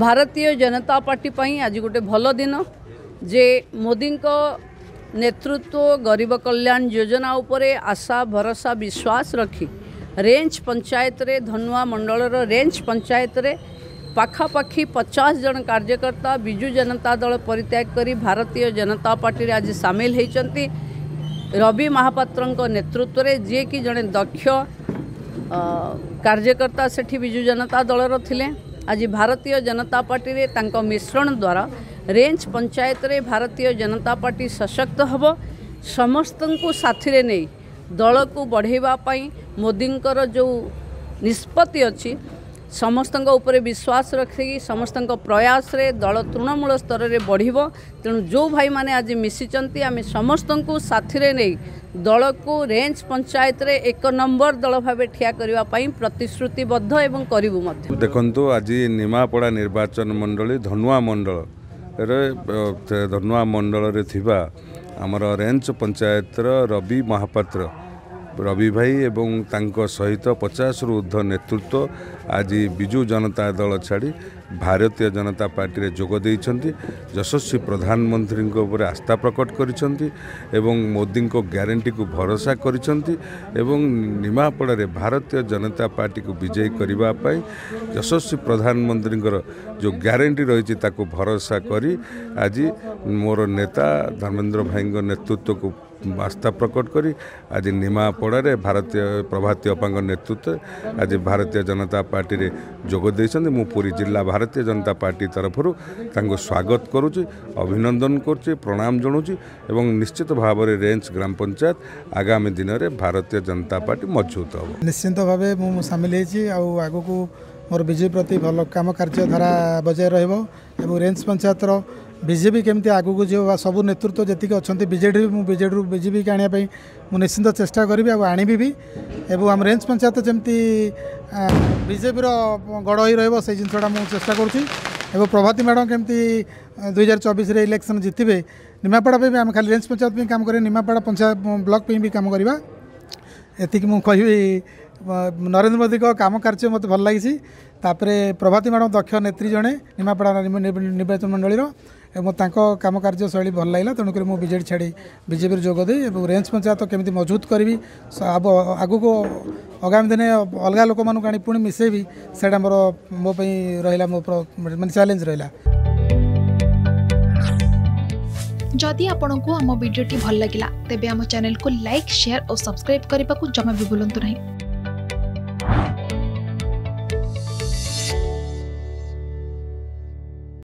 ଭାରତୀୟ ଜନତା ପାର୍ଟି ପାଇଁ ଆଜି ଗୋଟେ ଭଲ ଦିନ ଯେ ମୋଦିଙ୍କ ନେତୃତ୍ୱ ଗରିବ କଲ୍ୟାଣ ଯୋଜନା ଉପରେ ଆଶା ଭରସା ବିଶ୍ୱାସ ରଖି ରେଞ୍ଜ ପଞ୍ଚାୟତରେ ଧନୁଆ ମଣ୍ଡଳର ରେଞ୍ଜ ପଞ୍ଚାୟତରେ ପାଖାପାଖି ପଚାଶ ଜଣ କାର୍ଯ୍ୟକର୍ତ୍ତା ବିଜୁ ଜନତା ଦଳ ପରିତ୍ୟାଗ କରି ଭାରତୀୟ ଜନତା ପାର୍ଟିରେ ଆଜି ସାମିଲ ହୋଇଛନ୍ତି ରବି ମହାପାତ୍ରଙ୍କ ନେତୃତ୍ୱରେ ଯିଏକି ଜଣେ ଦକ୍ଷ କାର୍ଯ୍ୟକର୍ତ୍ତା ସେଠି ବିଜୁ ଜନତା ଦଳର ଥିଲେ ଆଜି ଭାରତୀୟ ଜନତା ପାର୍ଟିରେ ତାଙ୍କ ମିଶ୍ରଣ ଦ୍ୱାରା ରେଞ୍ଜ ପଞ୍ଚାୟତରେ ଭାରତୀୟ ଜନତା ପାର୍ଟି ସଶକ୍ତ ହେବ ସମସ୍ତଙ୍କୁ ସାଥିରେ ନେଇ ଦଳକୁ ବଢ଼େଇବା ପାଇଁ ମୋଦିଙ୍କର ଯେଉଁ ନିଷ୍ପତ୍ତି ଅଛି ସମସ୍ତଙ୍କ ଉପରେ ବିଶ୍ୱାସ ରଖିକି ସମସ୍ତଙ୍କ ପ୍ରୟାସରେ ଦଳ ତୃଣମୂଳ ସ୍ତରରେ ବଢ଼ିବ ତେଣୁ ଯେଉଁ ଭାଇମାନେ ଆଜି ମିଶିଛନ୍ତି ଆମେ ସମସ୍ତଙ୍କୁ ସାଥିରେ ନେଇ ଦଳକୁ ରେଞ୍ଜ ପଞ୍ଚାୟତରେ ଏକ ନମ୍ବର ଦଳ ଭାବେ ଠିଆ କରିବା ପାଇଁ ପ୍ରତିଶ୍ରୁତିବଦ୍ଧ ଏବଂ କରିବୁ ମଧ୍ୟ ଦେଖନ୍ତୁ ଆଜି ନିମାପଡ଼ା ନିର୍ବାଚନ ମଣ୍ଡଳୀ ଧନୁଆ ମଣ୍ଡଳରେ ଧନୁଆ ମଣ୍ଡଳରେ ଥିବା ଆମର ରେଞ୍ଜ ପଞ୍ଚାୟତର ରବି ମହାପାତ୍ର ରବି ଭାଇ ଏବଂ ତାଙ୍କ ସହିତ ପଚାଶରୁ ଉର୍ଦ୍ଧ୍ୱ ନେତୃତ୍ୱ ଆଜି ବିଜୁ ଜନତା ଦଳ ଛାଡ଼ି ଭାରତୀୟ ଜନତା ପାର୍ଟିରେ ଯୋଗ ଦେଇଛନ୍ତି ଯଶସ୍ୱୀ ପ୍ରଧାନମନ୍ତ୍ରୀଙ୍କ ଉପରେ ଆସ୍ଥା ପ୍ରକଟ କରିଛନ୍ତି ଏବଂ ମୋଦିଙ୍କ ଗ୍ୟାରେଣ୍ଟିକୁ ଭରସା କରିଛନ୍ତି ଏବଂ ନିମାପଡ଼ାରେ ଭାରତୀୟ ଜନତା ପାର୍ଟିକୁ ବିଜୟୀ କରିବା ପାଇଁ ଯଶସ୍ୱୀ ପ୍ରଧାନମନ୍ତ୍ରୀଙ୍କର ଯେଉଁ ଗ୍ୟାରେଣ୍ଟି ରହିଛି ତାକୁ ଭରସା କରି ଆଜି ମୋର ନେତା ଧର୍ମେନ୍ଦ୍ର ଭାଇଙ୍କ ନେତୃତ୍ୱକୁ আস্থা প্রকট করে আজ নিমাপড়ার ভারতীয় প্রভাতী অপাঙ্গ নেতৃত্বে আজ ভারতীয় জনতা পার্টিরে যোগ দিয়েছেন মু পুরী জেলা ভারতীয় জনতা পার্টি তরফর তাঁর স্বাগত করুছি অভিনন্দন করছি প্রণাম জনুছি এবং নিশ্চিত ভাবে রেঞ্জ গ্রাম পঞ্চায়েত আগামী দিনের ভারতীয় জনতা পার্টি মজবুত হব নিশ্চিন্ত ভাবে মু সামিল হয়েছি আগুক মোর বিজেপি প্রতি ভাল কাম কার্যধারা বজায় রহব এবং রেঞ্জ পঞ্চায়েতর ବିଜେପି କେମିତି ଆଗକୁ ଯିବ ବା ସବୁ ନେତୃତ୍ୱ ଯେତିକି ଅଛନ୍ତି ବିଜେଡ଼ି ମୁଁ ବିଜେଡ଼ିରୁ ବିଜେପିକି ଆଣିବା ପାଇଁ ମୁଁ ନିଶ୍ଚିନ୍ତ ଚେଷ୍ଟା କରିବି ଆଉ ଆଣିବି ବି ଏବଂ ଆମ ରେଞ୍ଜ ପଞ୍ଚାୟତ ଯେମିତି ବିଜେପିର ଗଡ଼ ହୋଇ ରହିବ ସେଇ ଜିନିଷଟା ମୁଁ ଚେଷ୍ଟା କରୁଛି ଏବଂ ପ୍ରଭାତୀ ମ୍ୟାଡ଼ମ୍ କେମିତି ଦୁଇ ହଜାର ଚବିଶରେ ଇଲେକ୍ସନ୍ ଜିତିବେ ନିମାପଡ଼ା ପାଇଁ ବି ଆମେ ଖାଲି ରେଞ୍ଜ ପଞ୍ଚାୟତ ପାଇଁ କାମ କରିବା ନିମାପଡ଼ା ପଞ୍ଚାୟତ ବ୍ଲକ୍ ପାଇଁ ବି କାମ କରିବା ଏତିକି ମୁଁ କହିବି ନରେନ୍ଦ୍ର ମୋଦିଙ୍କ କାମ କାର୍ଯ୍ୟ ମୋତେ ଭଲ ଲାଗିଛି ତାପରେ ପ୍ରଭାତୀ ମ୍ୟାଡ଼ାମ୍ ଦକ୍ଷ ନେତ୍ରୀ ଜଣେ ନିମାପଡ଼ା ନିର୍ବାଚନ ମଣ୍ଡଳୀର ଏବଂ ତାଙ୍କ କାମ କାର୍ଯ୍ୟ ଶୈଳୀ ଭଲ ଲାଗିଲା ତେଣୁକରି ମୁଁ ବିଜେଡ଼ି ଛାଡ଼ି ବିଜେପିରେ ଯୋଗ ଦେଇ ଏବଂ ରେଞ୍ଜ ପଞ୍ଚାୟତ କେମିତି ମଜବୁତ କରିବି ଆଗକୁ ଆଗାମୀ ଦିନେ ଅଲଗା ଲୋକମାନଙ୍କୁ ଆଣି ପୁଣି ମିଶାଇବି ସେଇଟା ମୋର ମୋ ପାଇଁ ରହିଲା ମୋ ମାନେ ଚ୍ୟାଲେଞ୍ଜ ରହିଲା ଯଦି ଆପଣଙ୍କୁ ଆମ ଭିଡ଼ିଓଟି ଭଲ ଲାଗିଲା ତେବେ ଆମ ଚ୍ୟାନେଲକୁ ଲାଇକ୍ ସେୟାର ଓ ସବସ୍କ୍ରାଇବ୍ କରିବାକୁ ଜମା ବି ଭୁଲନ୍ତୁ ନାହିଁ